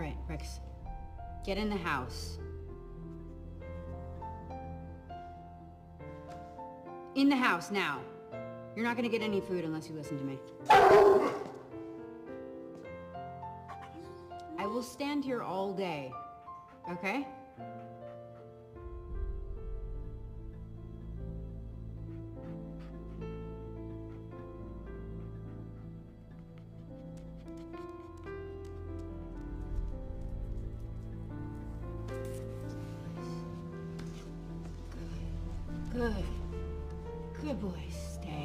right, Rex. Get in the house. In the house, now. You're not gonna get any food unless you listen to me. I will stand here all day, okay? Good. Good boy, stay.